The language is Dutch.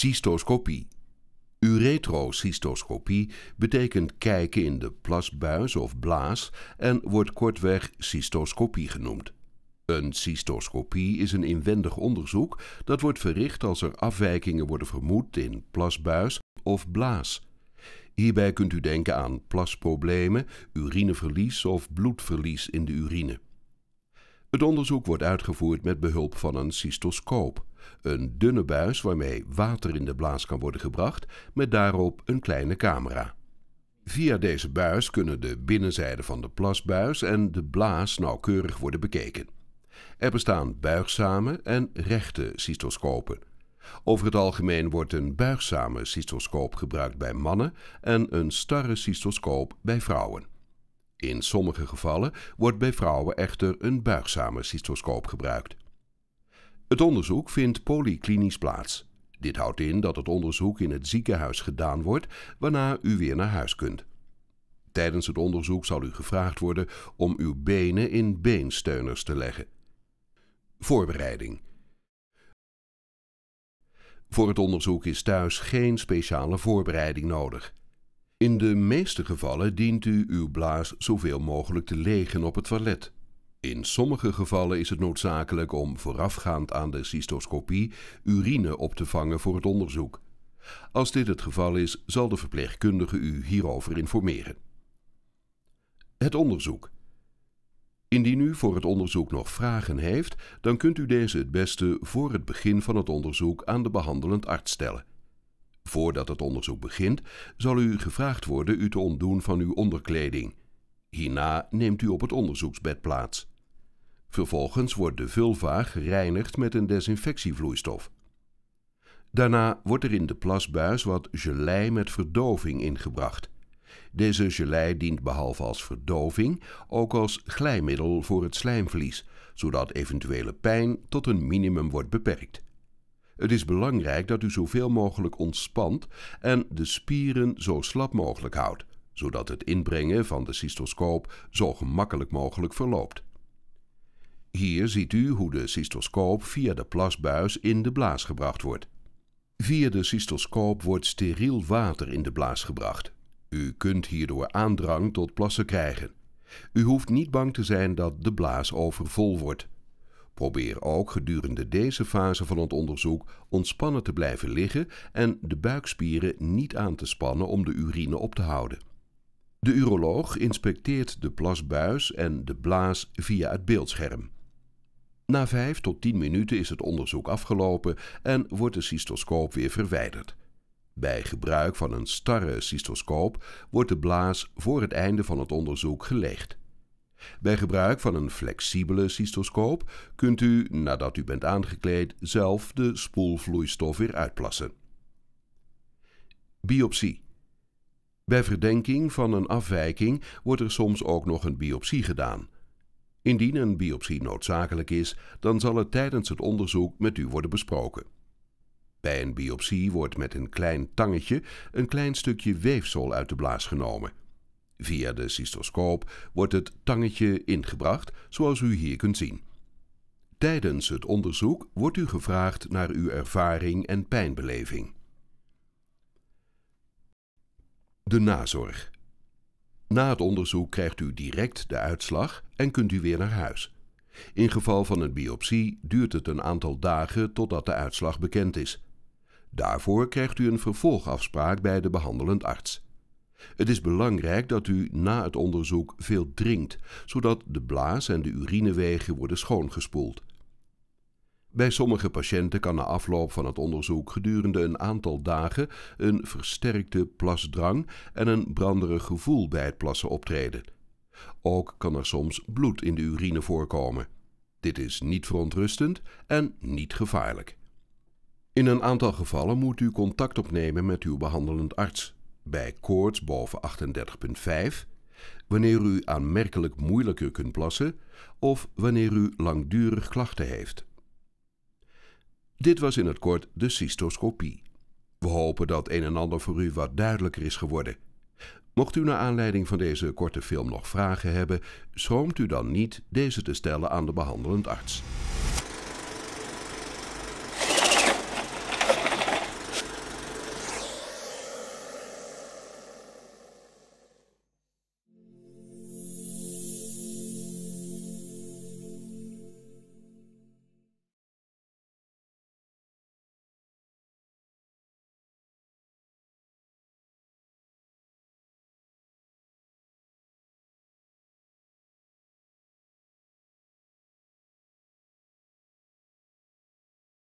Cystoscopie. Uretrocystoscopie betekent kijken in de plasbuis of blaas en wordt kortweg cystoscopie genoemd. Een cystoscopie is een inwendig onderzoek dat wordt verricht als er afwijkingen worden vermoed in plasbuis of blaas. Hierbij kunt u denken aan plasproblemen, urineverlies of bloedverlies in de urine. Het onderzoek wordt uitgevoerd met behulp van een cystoscoop, een dunne buis waarmee water in de blaas kan worden gebracht met daarop een kleine camera. Via deze buis kunnen de binnenzijde van de plasbuis en de blaas nauwkeurig worden bekeken. Er bestaan buigzame en rechte cystoscopen. Over het algemeen wordt een buigzame cystoscoop gebruikt bij mannen en een starre cystoscoop bij vrouwen. In sommige gevallen wordt bij vrouwen echter een buigzame cystoscoop gebruikt. Het onderzoek vindt polyklinisch plaats. Dit houdt in dat het onderzoek in het ziekenhuis gedaan wordt, waarna u weer naar huis kunt. Tijdens het onderzoek zal u gevraagd worden om uw benen in beensteuners te leggen. Voorbereiding. Voor het onderzoek is thuis geen speciale voorbereiding nodig. In de meeste gevallen dient u uw blaas zoveel mogelijk te legen op het toilet. In sommige gevallen is het noodzakelijk om voorafgaand aan de cystoscopie urine op te vangen voor het onderzoek. Als dit het geval is, zal de verpleegkundige u hierover informeren. Het onderzoek. Indien u voor het onderzoek nog vragen heeft, dan kunt u deze het beste voor het begin van het onderzoek aan de behandelend arts stellen. Voordat het onderzoek begint, zal u gevraagd worden u te ontdoen van uw onderkleding. Hierna neemt u op het onderzoeksbed plaats. Vervolgens wordt de vulva gereinigd met een desinfectievloeistof. Daarna wordt er in de plasbuis wat gelei met verdoving ingebracht. Deze gelei dient behalve als verdoving ook als glijmiddel voor het slijmvlies, zodat eventuele pijn tot een minimum wordt beperkt. Het is belangrijk dat u zoveel mogelijk ontspant en de spieren zo slap mogelijk houdt, zodat het inbrengen van de cystoscoop zo gemakkelijk mogelijk verloopt. Hier ziet u hoe de cystoscoop via de plasbuis in de blaas gebracht wordt. Via de cystoscoop wordt steriel water in de blaas gebracht. U kunt hierdoor aandrang tot plassen krijgen. U hoeft niet bang te zijn dat de blaas overvol wordt. Probeer ook gedurende deze fase van het onderzoek ontspannen te blijven liggen en de buikspieren niet aan te spannen om de urine op te houden. De uroloog inspecteert de plasbuis en de blaas via het beeldscherm. Na 5 tot 10 minuten is het onderzoek afgelopen en wordt de cystoscoop weer verwijderd. Bij gebruik van een starre cystoscoop wordt de blaas voor het einde van het onderzoek geleegd. Bij gebruik van een flexibele cystoscoop kunt u, nadat u bent aangekleed, zelf de spoelvloeistof weer uitplassen. Biopsie. Bij verdenking van een afwijking wordt er soms ook nog een biopsie gedaan. Indien een biopsie noodzakelijk is, dan zal het tijdens het onderzoek met u worden besproken. Bij een biopsie wordt met een klein tangetje een klein stukje weefsel uit de blaas genomen. Via de cystoscoop wordt het tangetje ingebracht, zoals u hier kunt zien. Tijdens het onderzoek wordt u gevraagd naar uw ervaring en pijnbeleving. De nazorg. Na het onderzoek krijgt u direct de uitslag en kunt u weer naar huis. In geval van een biopsie duurt het een aantal dagen totdat de uitslag bekend is. Daarvoor krijgt u een vervolgafspraak bij de behandelend arts. Het is belangrijk dat u na het onderzoek veel drinkt, zodat de blaas en de urinewegen worden schoongespoeld. Bij sommige patiënten kan na afloop van het onderzoek gedurende een aantal dagen een versterkte plasdrang en een branderig gevoel bij het plassen optreden. Ook kan er soms bloed in de urine voorkomen. Dit is niet verontrustend en niet gevaarlijk. In een aantal gevallen moet u contact opnemen met uw behandelend arts. Bij koorts boven 38,5, wanneer u aanmerkelijk moeilijker kunt plassen of wanneer u langdurig klachten heeft. Dit was in het kort de cystoscopie. We hopen dat een en ander voor u wat duidelijker is geworden. Mocht u naar aanleiding van deze korte film nog vragen hebben, schroomt u dan niet deze te stellen aan de behandelend arts.